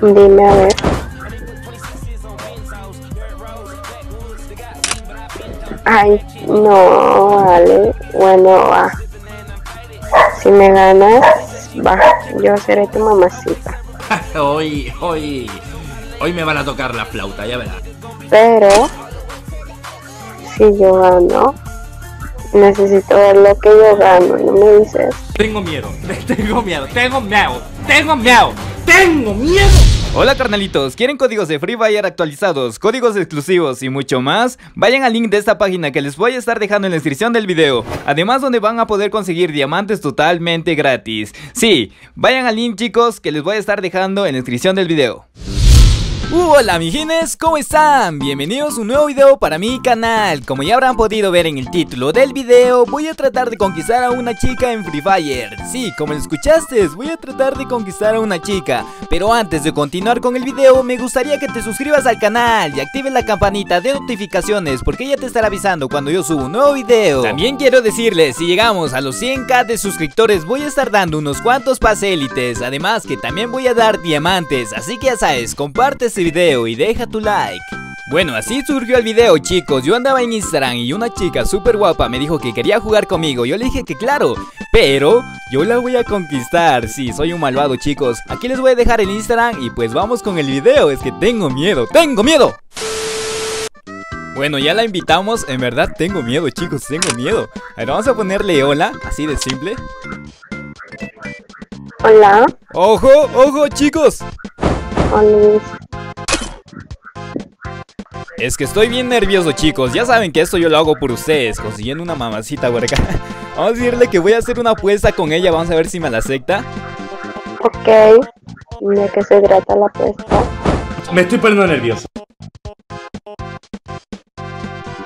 Dime a ver. Ay, no, vale. Bueno, va. Si me ganas, va. Yo seré tu mamacita. hoy, hoy, hoy me van a tocar la flauta, ya verás. Pero, si yo gano, necesito ver lo que yo gano, ¿no me dices? Tengo miedo, tengo miedo, tengo miedo, tengo miedo, tengo miedo. Hola carnalitos, ¿quieren códigos de Free Fire actualizados, códigos exclusivos y mucho más? Vayan al link de esta página que les voy a estar dejando en la descripción del video Además donde van a poder conseguir diamantes totalmente gratis Sí, vayan al link chicos que les voy a estar dejando en la descripción del video Hola mijines, ¿cómo están? Bienvenidos a un nuevo video para mi canal. Como ya habrán podido ver en el título del video Voy a tratar de conquistar a una chica en Free Fire. Sí, como lo escuchaste, voy a tratar de conquistar a una chica. Pero antes de continuar con el video Me gustaría que te suscribas al canal Y actives la campanita de notificaciones Porque ella te estará avisando cuando yo subo un nuevo video. También quiero decirles, si llegamos a los 100k de suscriptores Voy a estar dando unos cuantos pase élites Además que también voy a dar diamantes. Así que ya sabes, comparte este video y deja tu like. Bueno, así surgió el video chicos, yo andaba en Instagram y una chica súper guapa me dijo que quería jugar conmigo, yo le dije que claro, pero yo la voy a conquistar, sí, soy un malvado chicos, aquí les voy a dejar el Instagram y pues vamos con el video, es que tengo miedo, tengo miedo. Bueno, ya la invitamos, en verdad tengo miedo chicos, tengo miedo. A ver, vamos a ponerle hola, así de simple. Hola. Ojo, ojo chicos. Hola. Es que estoy bien nervioso, chicos. Ya saben que esto yo lo hago por ustedes, consiguiendo una mamacita por acá. Vamos a decirle que voy a hacer una apuesta con ella. Vamos a ver si me la acepta. Ok. ¿De qué se trata la apuesta? Me estoy poniendo nervioso.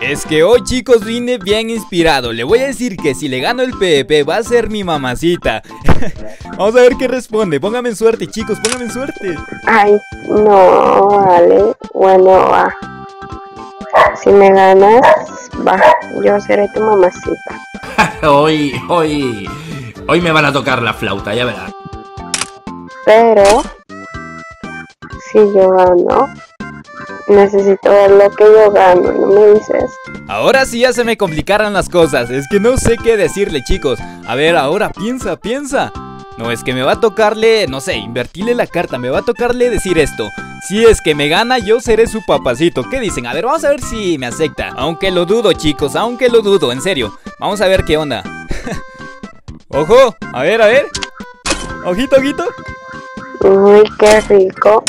Es que hoy chicos vine bien inspirado Le voy a decir que si le gano el PvP va a ser mi mamacita Vamos a ver qué responde Póngame en suerte chicos, póngame en suerte Ay, no, vale Bueno, va si me ganas, va, yo seré tu mamacita. hoy, hoy, hoy me van a tocar la flauta, ya verás. Pero, si yo gano, necesito ver lo que yo gano, ¿no me dices? Ahora sí ya se me complicaron las cosas, es que no sé qué decirle chicos. A ver, ahora piensa, piensa. No, es que me va a tocarle, no sé, invertirle la carta, me va a tocarle decir esto. Si es que me gana, yo seré su papacito. ¿Qué dicen? A ver, vamos a ver si me acepta. Aunque lo dudo, chicos, aunque lo dudo, en serio. Vamos a ver qué onda. Ojo, a ver, a ver. Ojito, ojito. Uy, qué rico.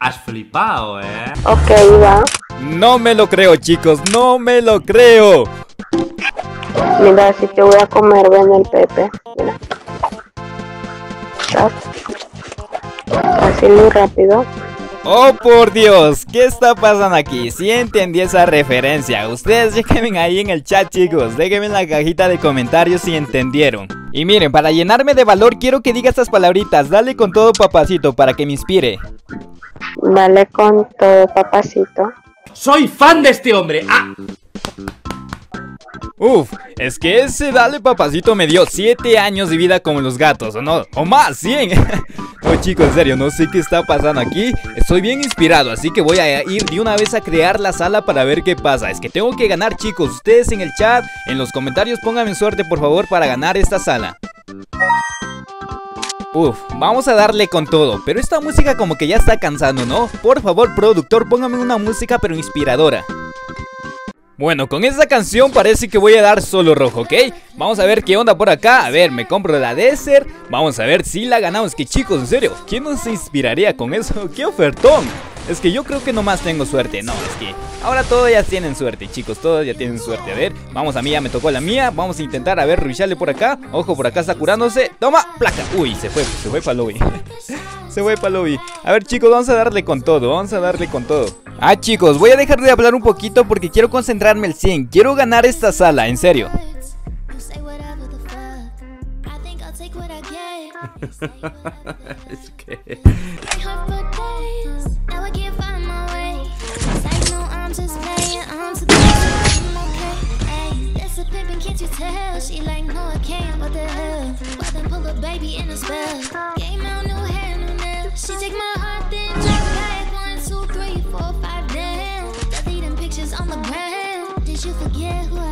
Has flipado, eh. Ok, va. No me lo creo, chicos, no me lo creo. Mira, si te voy a comer, ven el Pepe. Mira. Así muy rápido. Oh por Dios, ¿qué está pasando aquí? Si entendí esa referencia, ustedes déjenme ahí en el chat chicos, déjenme en la cajita de comentarios si entendieron. Y miren, para llenarme de valor quiero que diga estas palabritas, dale con todo papacito para que me inspire. Dale con todo papacito. Soy fan de este hombre. Ah. Uf, es que ese Dale Papacito me dio 7 años de vida como los gatos, ¿o no? ¡O más! ¡100! no, chicos, en serio, no sé qué está pasando aquí. Estoy bien inspirado, así que voy a ir de una vez a crear la sala para ver qué pasa. Es que tengo que ganar, chicos. Ustedes en el chat, en los comentarios, pónganme suerte, por favor, para ganar esta sala. Uf, vamos a darle con todo, pero esta música como que ya está cansando, ¿no? Por favor, productor, póngame una música pero inspiradora. Bueno, con esta canción parece que voy a dar solo rojo, ¿ok? Vamos a ver qué onda por acá. A ver, me compro la Desert. Vamos a ver si la ganamos. Que chicos, en serio, ¿quién nos inspiraría con eso? ¡Qué ofertón! Es que yo creo que nomás tengo suerte. No, es que ahora todos ya tienen suerte, chicos. Todos ya tienen suerte. A ver, vamos a mí, ya me tocó la mía. Vamos a intentar, a ver, ruicharle por acá. Ojo, por acá está curándose. Toma, placa. Uy, se fue, se fue para lobby. se fue para lobby. A ver, chicos, vamos a darle con todo. Vamos a darle con todo. Ah chicos, voy a dejar de hablar un poquito porque quiero concentrarme al 100 Quiero ganar esta sala, en serio Yeah.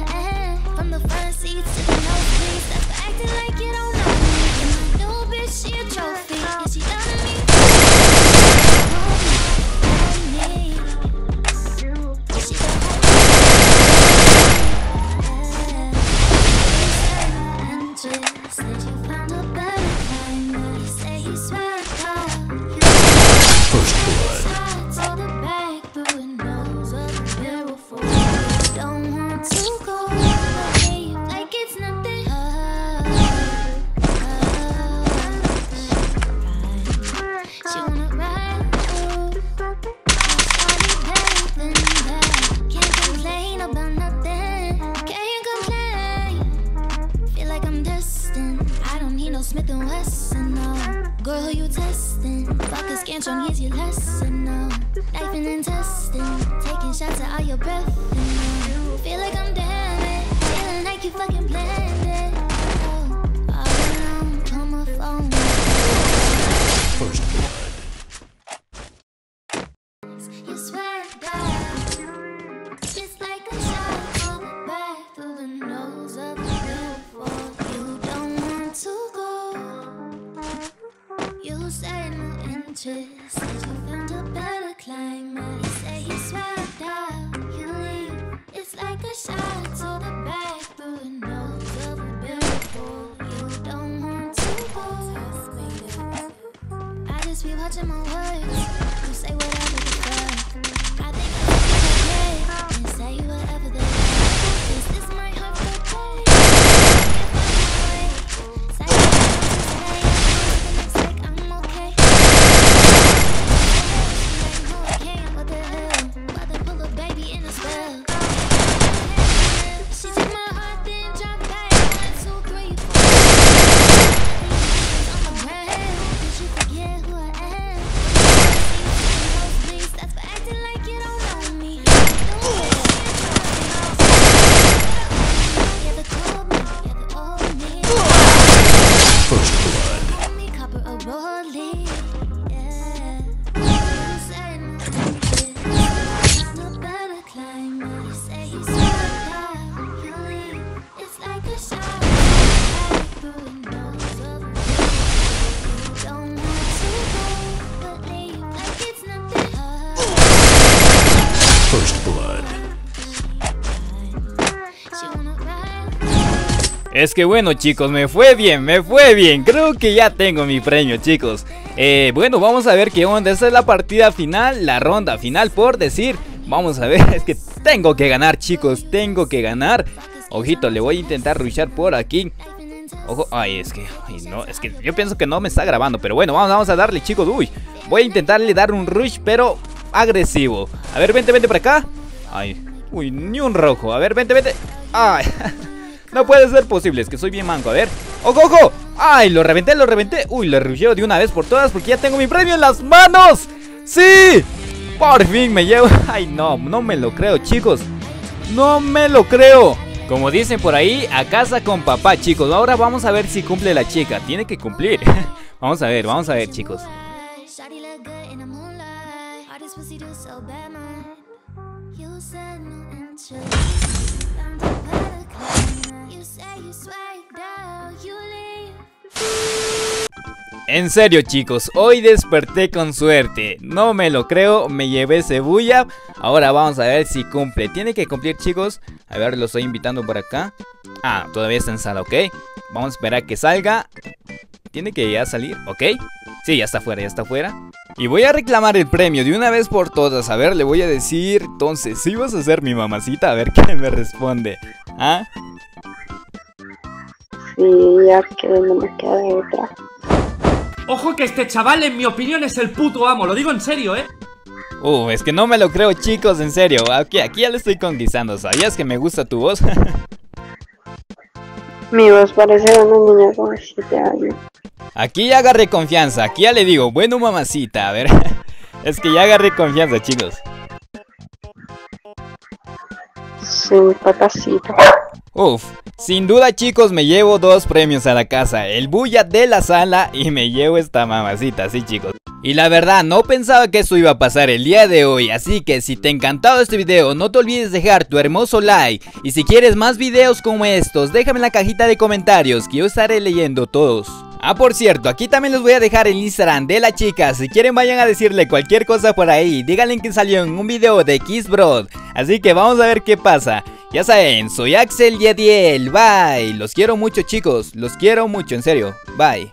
Testing? Fuck a scantron, here's your lesson, no. Knife and intestine. Taking shots at all your breath. Feel like I'm damaged. Feeling like you fucking planned it. Oh, all alone, on my phone. First watching my words. Es que bueno chicos, me fue bien, me fue bien. Creo que ya tengo mi premio chicos. Eh, Bueno, vamos a ver qué onda. Esta es la partida final, la ronda final por decir. Vamos a ver, es que tengo que ganar chicos Tengo que ganar. Ojito, le voy a intentar rushar por aquí. Ojo, ay, es que, ay, no, es que yo pienso que no me está grabando Pero bueno, vamos, vamos a darle chicos. Uy, voy a intentarle dar un rush pero agresivo. A ver, vente, vente por acá. Ay, uy, ni un rojo. A ver, vente, vente. Ay, no puede ser posible, es que soy bien manco. A ver, ¡ojo, ojo! ¡Ay, lo reventé, lo reventé! Uy, lo rusheo de una vez por todas porque ya tengo mi premio en las manos. ¡Sí! Por fin me llevo. ¡Ay, no! No me lo creo, chicos. No me lo creo. Como dicen por ahí, a casa con papá, chicos. Ahora vamos a ver si cumple la chica. Tiene que cumplir. vamos a ver, vamos a ver, chicos. En serio chicos, hoy desperté con suerte. No me lo creo, me llevé cebulla Ahora vamos a ver si cumple. Tiene que cumplir chicos A ver, lo estoy invitando por acá. Ah, todavía está en sala, ok. Vamos a esperar que salga. Tiene que ya salir, ok. Sí, ya está fuera, ya está fuera. Y voy a reclamar el premio de una vez por todas. A ver, le voy a decir. Entonces, si vas a ser mi mamacita A ver qué me responde. ¿Ah? Sí, ya que no me queda de otra. Ojo que este chaval, en mi opinión, es el puto amo. Lo digo en serio, ¿eh? Uh, es que no me lo creo, chicos, en serio. Aquí, aquí ya le estoy conquistando. ¿Sabías que me gusta tu voz? Mi voz parece de una niña como de 7 años. aquí ya agarré confianza. Aquí ya le digo, bueno, mamacita. A ver, es que ya agarré confianza, chicos. Sin papacito. Uf, Sin duda chicos me llevo dos premios a la casa, el bulla de la sala y me llevo esta mamacita, sí chicos. Y la verdad no pensaba que esto iba a pasar el día de hoy, así que si te ha encantado este video no te olvides dejar tu hermoso like y si quieres más videos como estos déjame en la cajita de comentarios que yo estaré leyendo todos. Ah, por cierto, aquí también les voy a dejar el Instagram de la chica. Si quieren vayan a decirle cualquier cosa por ahí. Díganle que salió en un video de Kiss Broad. Así que vamos a ver qué pasa. Ya saben, soy Axel Yadiel. Bye. Los quiero mucho chicos. Los quiero mucho, en serio. Bye.